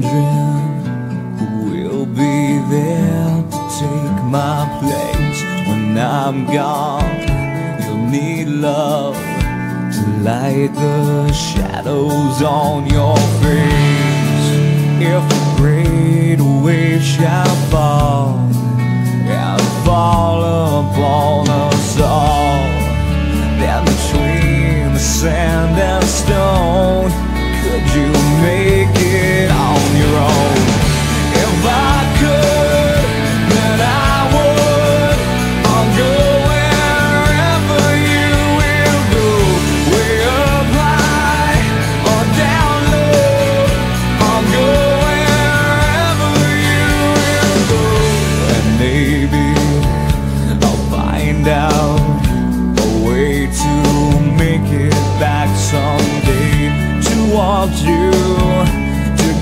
wondering who will be there to take my place when I'm gone. You'll need love to light the shadows on your face. If a great wave shall fall.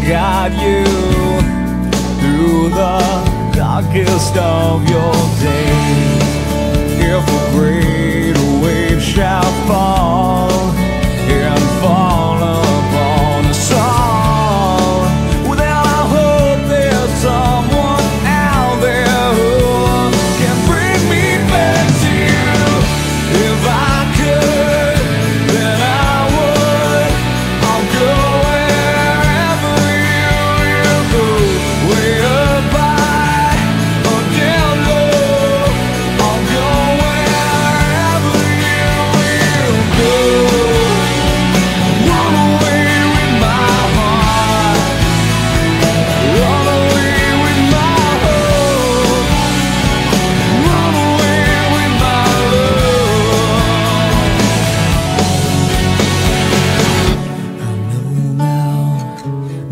guide you through the darkest of your days.